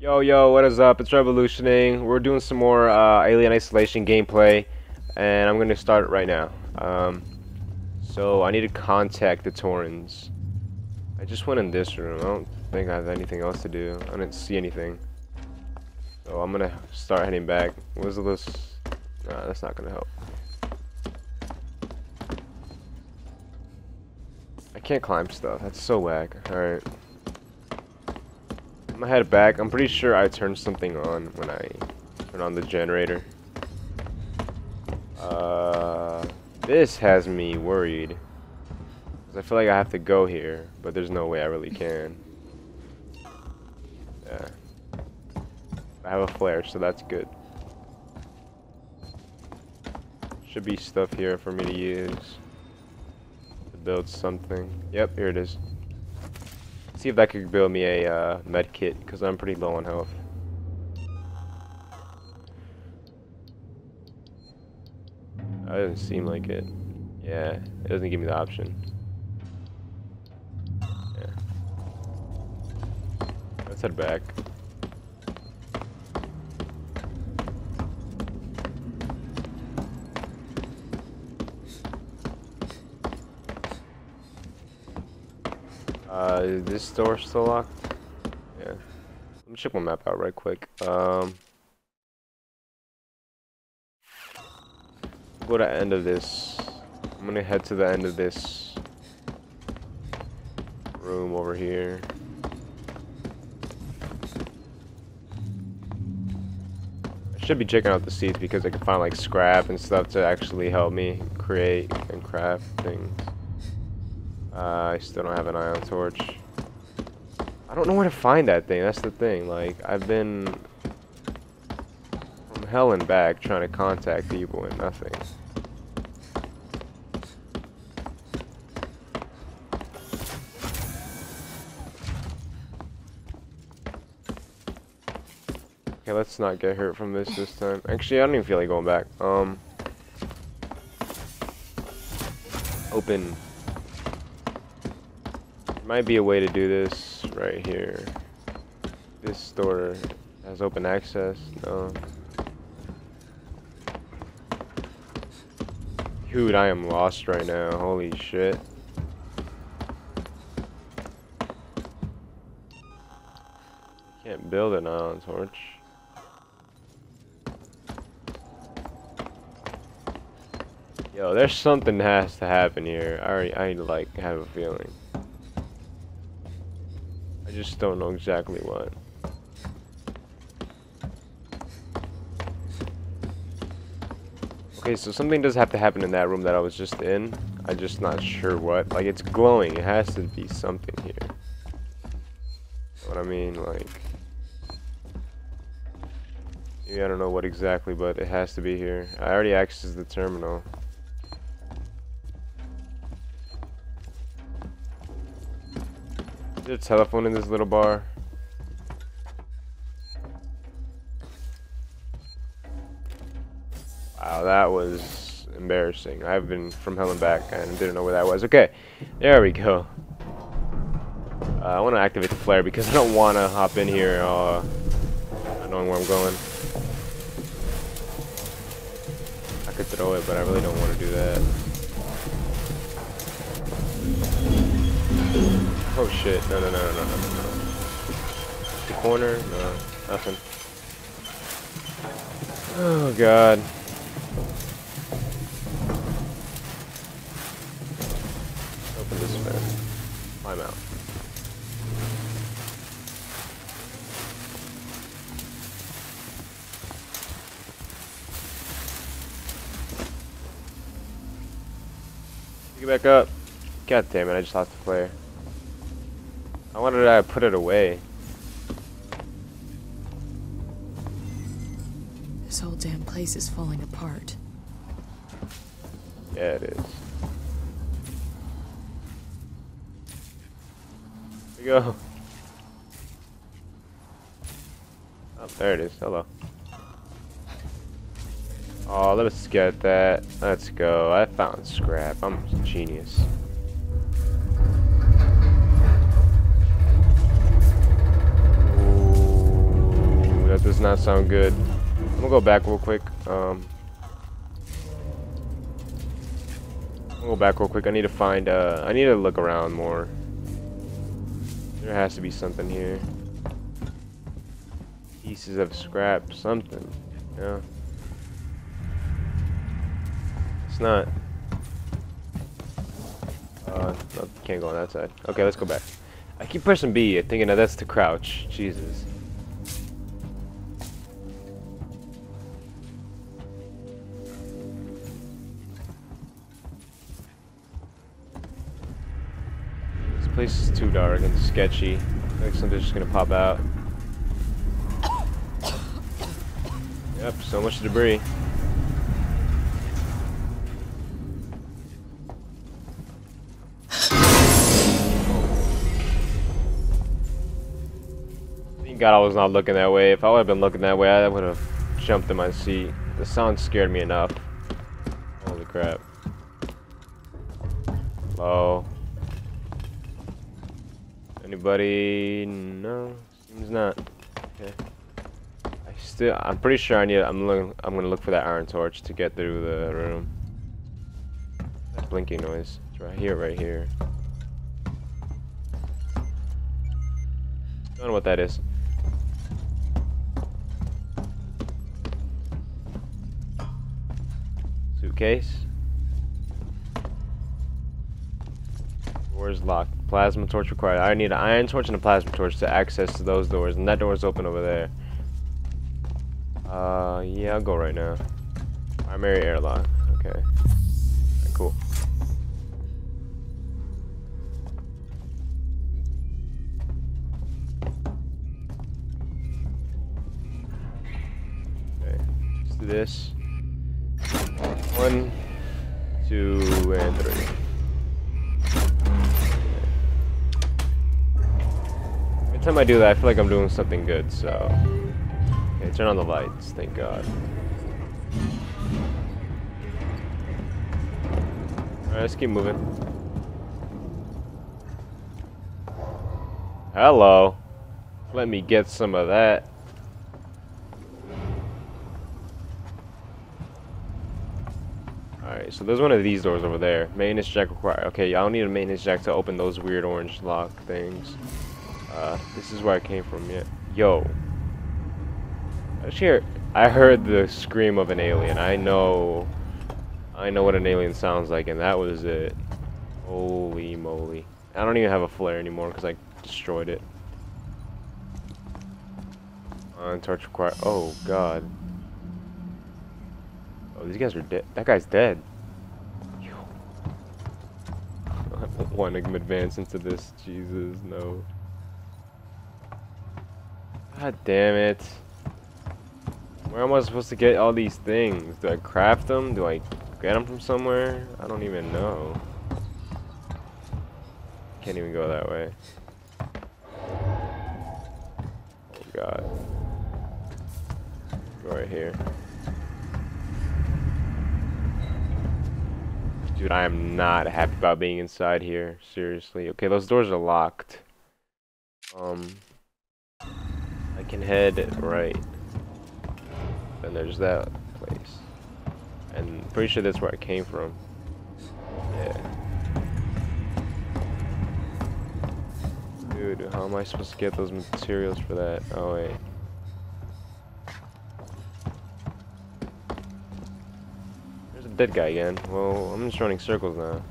Yo, yo, what is up? It's REBELLutIONing. We're doing some more uh, Alien Isolation gameplay, and I'm going to start right now. Um, so, I need to contact the Torrens. I just went in this room. I don't think I have anything else to do. I didn't see anything. So, I'm going to start heading back. What's this? Nah, that's not going to help. I can't climb stuff. That's so whack. Alright. I'm gonna head back. I'm pretty sure I turned something on when I turn on the generator. Uh, this has me worried. I feel like I have to go here, but there's no way I really can. Yeah. I have a flare, so that's good. Should be stuff here for me to use. To build something. Yep, here it is. See if that could build me a uh, med kit, because I'm pretty low on health. That doesn't seem like it. Yeah, it doesn't give me the option. Yeah. Let's head back. Uh, is this door still locked? Yeah. Let me check my map out right quick. Um, go to end of this. I'm gonna head to the end of this room over here. I should be checking out the seats because I can find like scrap and stuff to actually help me create and craft things. Uh, I still don't have an ion torch. I don't know where to find that thing. That's the thing. Like, I've been from hell and back trying to contact people and nothing. Okay, let's not get hurt from this this time. Actually, I don't even feel like going back. Um, open might be a way to do this right here. This store has open access. No. Dude, I am lost right now. Holy shit. Can't build an ion torch. Yo, there's something has to happen here. I already, I like have a feeling. Just don't know exactly what. Okay, so something does have to happen in that room that I was just in. I'm just not sure what. Like, it's glowing. It has to be something here. what I mean? Like... Maybe I don't know what exactly, but it has to be here. I already accessed the terminal. There a telephone in this little bar? Wow, that was embarrassing. I've been from hell and back and didn't know where that was. Okay, there we go. Uh, I want to activate the flare because I don't want to hop in here uh, not knowing where I'm going. I could throw it, but I really don't want to do that. Oh shit, no, no, no, no, no, no, no. The corner? No, nothing. Oh god. Open this vent. Climb out. Get back up. God damn it, I just lost the flare. I wanted to put it away. This whole damn place is falling apart. Yeah, it is. Here we go. Oh, there it is. Hello. Oh, let's get that. Let's go. I found scrap. I'm a genius. Does not sound good. I'm gonna go back real quick. Um, gonna go back real quick. I need to find, uh, I need to look around more. There has to be something here. Pieces of scrap, something. Yeah. It's not. Uh, can't go on that side. Okay, let's go back. I keep pressing B, thinking that that's to crouch. Jesus. Place is too dark and sketchy. I think something's just gonna pop out. Yep, so much debris. Thank God I was not looking that way. If I would have been looking that way, I would have jumped in my seat. The sound scared me enough. Holy crap. Hello? Anybody? No, seems not. Okay. I still, I'm pretty sure I need. I'm looking. I'm gonna look for that ion torch to get through the room. That blinking noise. It's right here, right here. Don't know what that is. Suitcase. Doors locked. Plasma torch required. I need an ion torch and a plasma torch to access to those doors, and that door is open over there. Uh, yeah, I'll go right now. Primary airlock. Okay. Alright, cool. Okay, let's do this. One, two, and three. Every time I do that, I feel like I'm doing something good, so... Okay, turn on the lights, thank god. Alright, let's keep moving. Hello. Let me get some of that. Alright, so there's one of these doors over there. Maintenance jack required. Okay, I don't need a maintenance jack to open those weird orange lock things. Uh, this is where I came from, yeah. Yo. I hear, I heard the scream of an alien. I know, I know what an alien sounds like, and that was it. Holy moly. I don't even have a flare anymore because I destroyed it. Ion torch required. Oh god. Oh, these guys are dead. That guy's dead. Yo. I don't want to advance into this. Jesus, no. God damn it. Where am I supposed to get all these things? Do I craft them? Do I get them from somewhere? I don't even know. Can't even go that way. Oh god. Go right here. Dude, I am not happy about being inside here. Seriously. Okay, those doors are locked. Um, can head right. And there's that place. And pretty sure that's where I came from. Yeah. Dude, how am I supposed to get those materials for that? Oh wait. There's a dead guy again. Well, I'm just running circles now.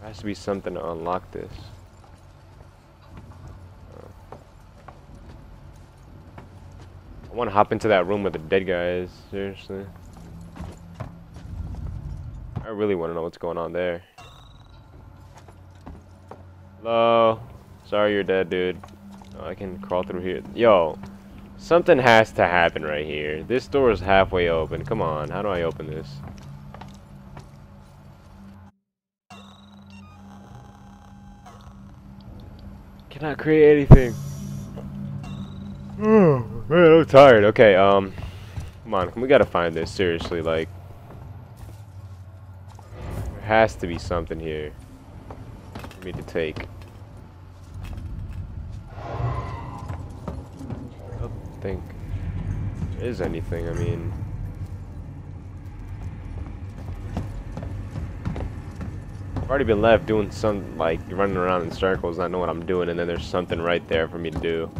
There has to be something to unlock this. I want to hop into that room with the dead guys. Seriously. I really want to know what's going on there. Hello? Sorry you're dead, dude. Oh, I can crawl through here. Yo, something has to happen right here. This door is halfway open. Come on, how do I open this? Cannot create anything. Oh, man, I'm tired. Okay, um, come on, we gotta find this, seriously, like, there has to be something here for me to take. i think there is anything. I mean, I've already been left doing some like running around in circles, not knowing what I'm doing, and then there's something right there for me to do.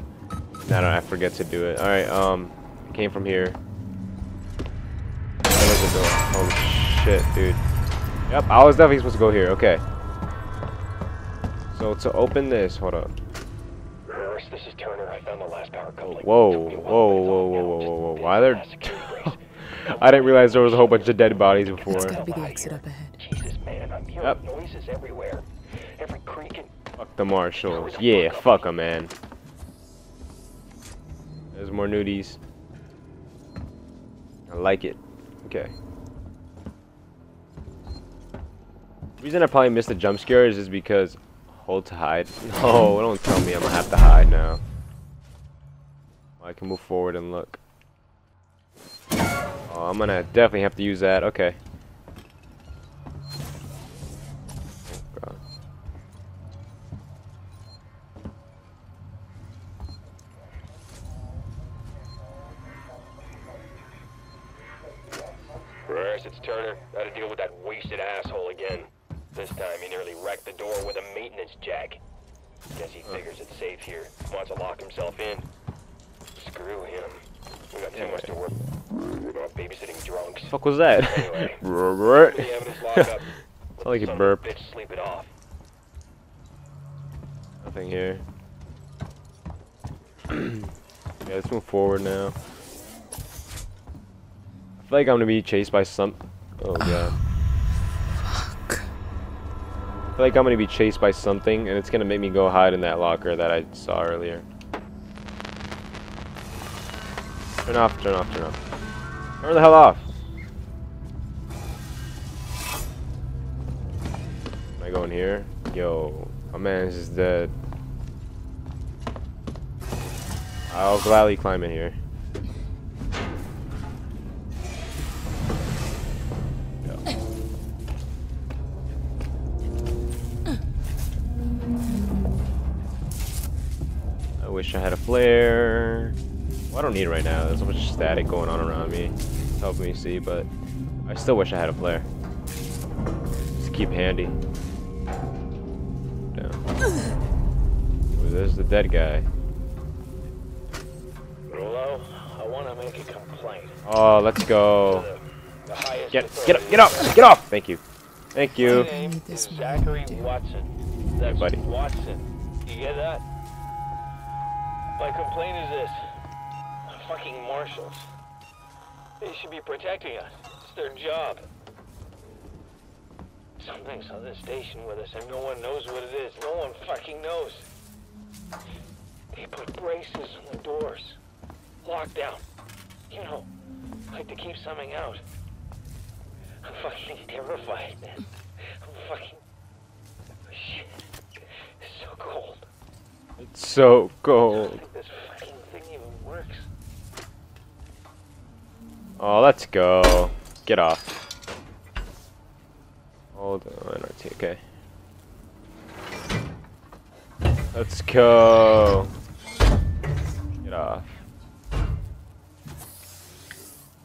Now I forget to do it. All right, um, came from here. There was a door. Holy shit, dude. Yep, I was definitely supposed to go here. Okay. So to open this, hold up. Reverse, this is Turner. I found the last power coupling. Whoa, Took me a whoa, while, but it's whoa, whoa, whoa, whoa, whoa. Why in there? that security brace. I didn't realize there was a whole bunch of dead bodies before. That's gotta be the exit up ahead. Jesus, man, I'm hearing Yep. noises everywhere. Every creak and... Fuck the marshals. Yeah, fuck them, man. There's more nudies. I like it. Okay. The reason I probably missed the jump scare is just because hold to hide. No, don't tell me I'm gonna have to hide now. I can move forward and look. Oh, I'm gonna definitely have to use that. Okay. Reverse, it's Turner. Gotta deal with that wasted asshole again. This time he nearly wrecked the door with a maintenance jack. Guess he figures it's safe here. Wants to lock himself in. Screw him. We got too much to work. We're not babysitting drunks. fuck was that? Anyway. Robert. The evidence lockup. I like it Son of a burp. Bitch, sleep it off. Nothing here. yeah, let's move forward now. I feel like I'm gonna be chased by some. Oh, oh god. Fuck. I feel like I'm gonna be chased by something, and it's gonna make me go hide in that locker that I saw earlier. Turn off, turn off, turn off. Turn the hell off. Am I going here? Yo, my man is dead. I'll gladly climb in here. Wish I had a flare. Well, I don't need it right now. There's so much static going on around me. It's helping me see, but I still wish I had a flare. Just keep handy. Down. Ooh, there's the dead guy. Rolo, I want to make a complaint. Oh, let's go. The, the Get, get up, get up, get off. Thank you. Thank you. I name is Zachary than I do. Watson. That's buddy. Watson. You get that? My complaint is this. Fucking marshals. They should be protecting us. It's their job. Something's on this station with us and no one knows what it is. No one fucking knows. They put braces on the doors. Lockdown. You know, like to keep something out. I'm fucking terrified, man. I'm fucking... Oh, shit. It's so cold. It's so cold. think this fucking thing even works. Oh, let's go. Get off. Hold on, okay. Let's go. Get off.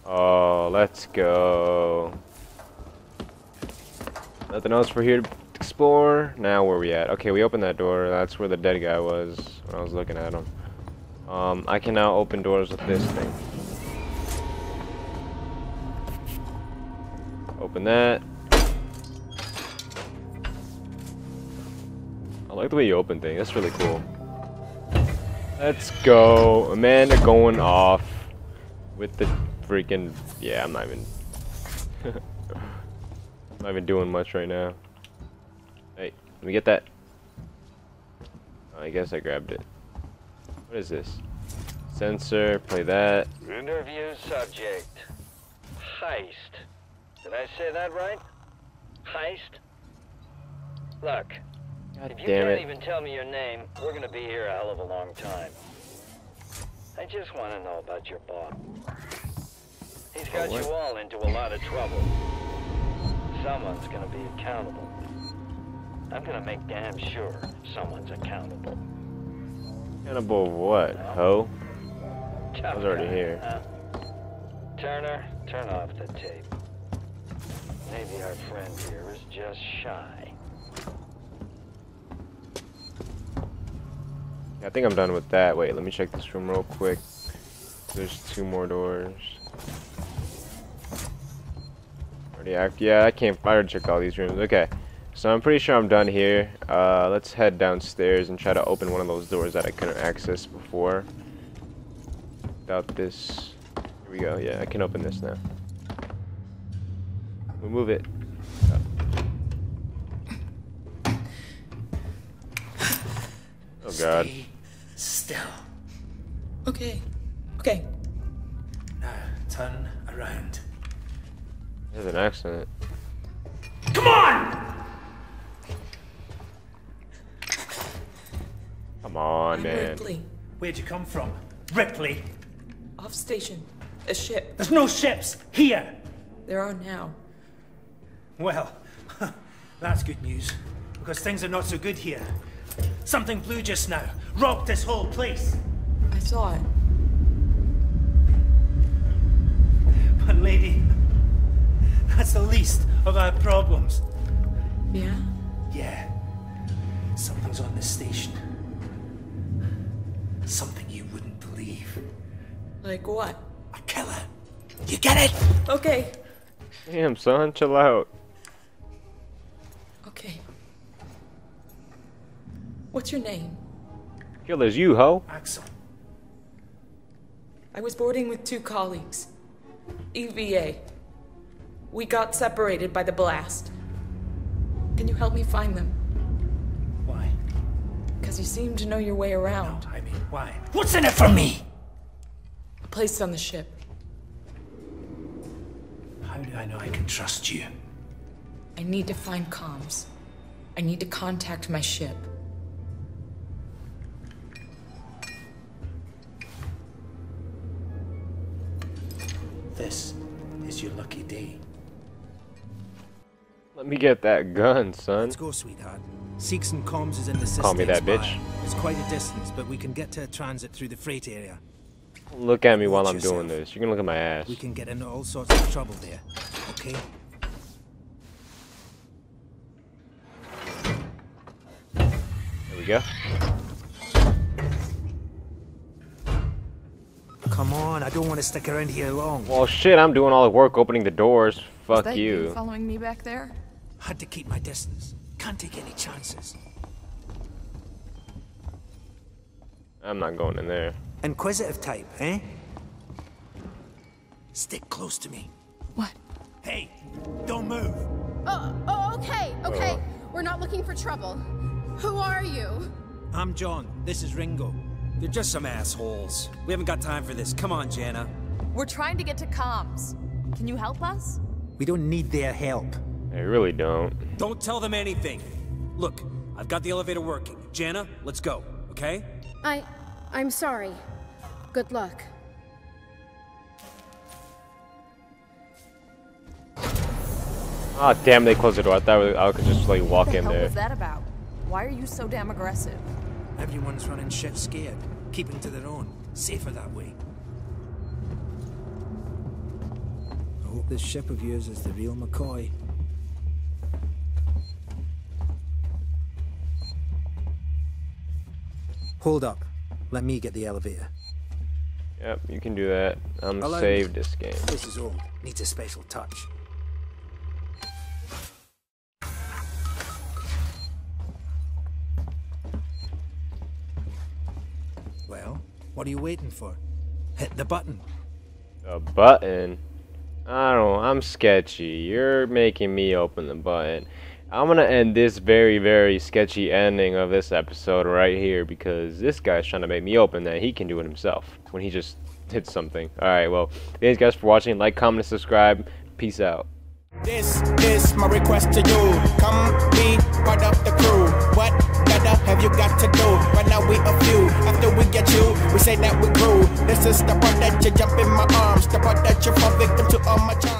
Oh, let's go. Nothing else for here to explore. Now where we at? Okay, we opened that door. That's where the dead guy was when I was looking at him. Um, I can now open doors with this thing. Open that. I like the way you open things. That's really cool. Let's go. Amanda going off with the freaking. Yeah, I'm not even. I'm not even doing much right now. Hey, let me get that. I guess I grabbed it. What is this? Sensor, play that. Interview subject. Heist. Did I say that right? Heist? Look, God if you damn can't it. even tell me your name, we're gonna be here a hell of a long time. I just want to know about your boss. He's got you all into a lot of trouble. Someone's gonna be accountable. I'm gonna make damn sure someone's accountable. Of what? Ho? Tough was already guy, here. huh? Turner, turn off the tape. Maybe our friend here is just shy. I think I'm done with that. Wait, let me check this room real quick. There's two more doors. Already act. Yeah, I can't. Already checked all these rooms. Okay, so I'm pretty sure I'm done here. Uh, let's head downstairs and try to open one of those doors that I couldn't access before. Without this. Here we go. Yeah, I can open this now. We'll move it. Oh god. Stay still. Okay. Okay. Now turn around. There's an accident. Come on! Come on, I'm man. Ripley. Where'd you come from? Ripley. Off station. A ship. There's no ships here. There are now. Well, that's good news. Because things are not so good here. Something blue just now. Rocked this whole place. I saw it. But lady, that's the least of our problems. Yeah? Yeah. Something's on this station. Something you wouldn't believe. Like what? A killer. You get it? Okay. Damn, son, chill out. What's your name? Killer's you, ho. Axel. I was boarding with two colleagues. EVA. We got separated by the blast. Can you help me find them? Why? Because you seem to know your way around. No, I mean, why? What's in it for me? A place on the ship. How do I know I can trust you? I need to find comms. I need to contact my ship. This is your lucky day. Let me get that gun, son. Let's go, sweetheart. Seegson comms is in the system. Call me that, bitch. It's quite a distance, but we can get to a transit through the freight area. Look at me while I'm doing this. You're gonna look at my ass. We can get into all sorts of trouble there. Okay? There we go. Come on, I don't want to stick around here long. Well, shit, I'm doing all the work opening the doors. Fuck that you. following me back there? Had to keep my distance. Can't take any chances. I'm not going in there. Inquisitive type, eh? Stick close to me. What? Hey, don't move. Oh, oh, okay, okay. Oh. We're not looking for trouble. Who are you? I'm John. This is Ringo. They're just some assholes. We haven't got time for this. Come on, Jana. We're trying to get to comms. Can you help us? We don't need their help. I really don't. Don't tell them anything. Look, I've got the elevator working. Jana, let's go, okay? I. I'm sorry. Good luck. Ah, damn, they closed the door. I thought I could just like walk what the in hell there. was that about? Why are you so damn aggressive? Everyone's running shit scared, keeping to their own. Safer that way. I hope this ship of yours is the real McCoy. Hold up. Let me get the elevator. Yep, you can do that. I'm saved this game. This is old. Needs a special touch. Well, what are you waiting for? Hit the button. A button? I don't know. I'm sketchy. You're making me open the button. I'm gonna end this very, very sketchy ending of this episode right here because this guy's trying to make me open that he can do it himself when he just hits something. Alright, well, thanks guys for watching. Like, comment, and subscribe. Peace out. This is my request to you. Come be part of the crew. What better have you got to do? Right now we a few. After we get you, we say that we grew. This is the part that you jump in my arms. The part that you fall victim to all my charms.